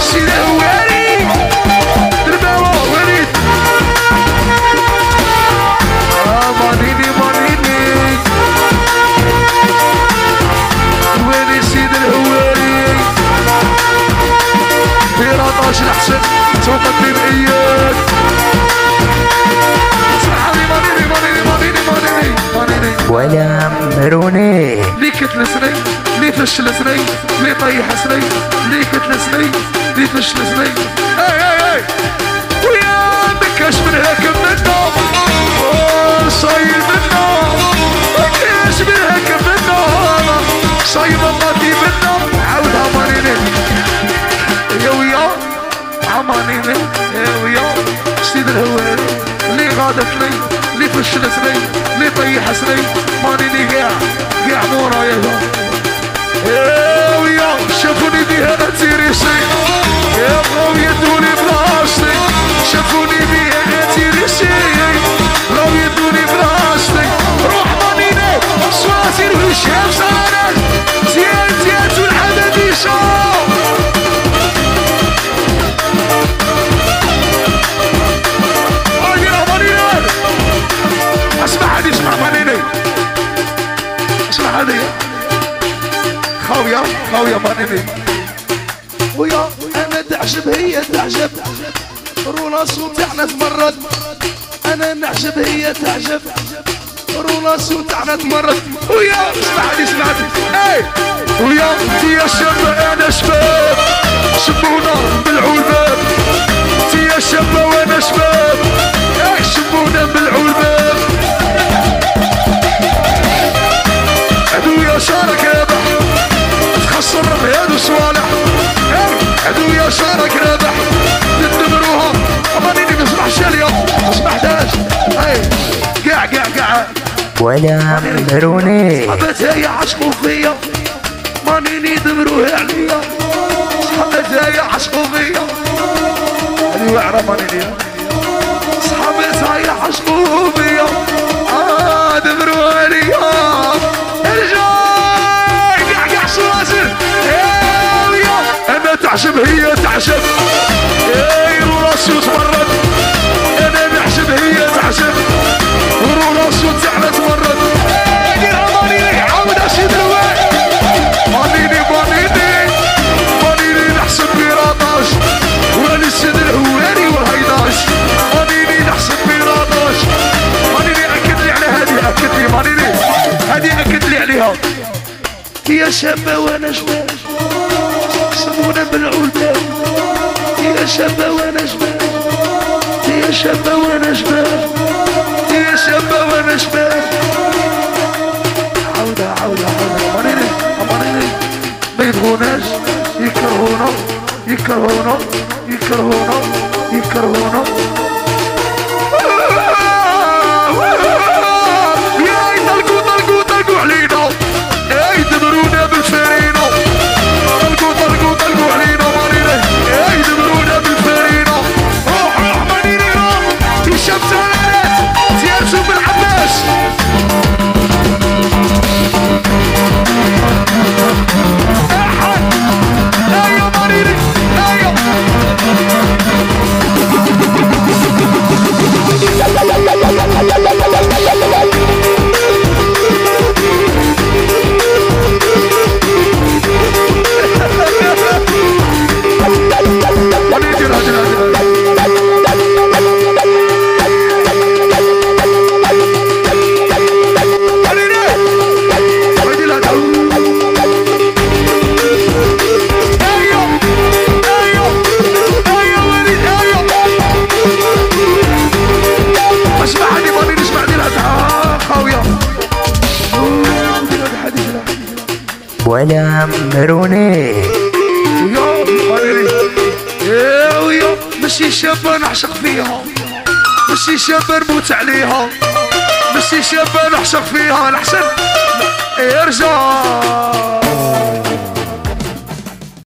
سيدي هواري درباوة وليد آه، مانيني مانيني ويني سيد الهواري في 14 الحسن تقدم اياك اسمعني مانيني مانيني مانيني مانيني مانيني ولا مروني لي كتلسني لي فشلسني لي طيحسني لي كتلسني لي فشلسني اي اي اي ويا مكاش من هيك منه صاير منه مكاش من هيك. منه صاير مقاتي منه عاودها مانيني يا ويا عمانيني يا ويا سيد الهواري اللي غادتني اللي فشلتني اللي طيحتني مانيني قاع؟ قاع مو رايها بيها تيريسي يا بغاو يدوني بلاصتي شافوني بيها تيريسي بغاو يدوني بلاصتي روح مانيني سواتي الهشام صارت زياد زياد مانينا مانينا أسمع هذه أسمع مانيني أسمع هذه. خاوية خاوية مانيني ويا أنا تعجب هي تعجب. رولا صوتعنا تمرد. أنا نعجب هي تعجب. رولا صوتعنا تمرد. ويا اسمعني اسمعني. اي ويا انت يا شاب أنا شباب. شبونا بالعلباب انت يا شاب وأنا شباب. اي شبونا بالعلباب عدو شارك. ولا مروني صحبتها يعشقوا فيا مانيني دمروها عليا. صحبتها يعشقوا فيا هذه وعرة مانيني صحبتها يعشقوا فيا آه دمروها عليا. ارجع قاع قاع سواسر يا أنا تعجب هي تعجب اي راسي وتمرد. أنا نعجب هي تعجب شابة وأنا شباب. سمونا بالعلباب يا شابة وأنا شباب. يا شابة وأنا شباب. يا شابة وأنا شباب. عودة عودة عودة. أمانيني أمانيني. ما يبغوناش يكرهونا يكرهونا يكرهونا يكرهونا. ولا مروني يا يا ويا ماشي شابة نعشق فيها. ماشي شابة نموت عليها. ماشي شابة نعشق فيها الأحسن ارجع.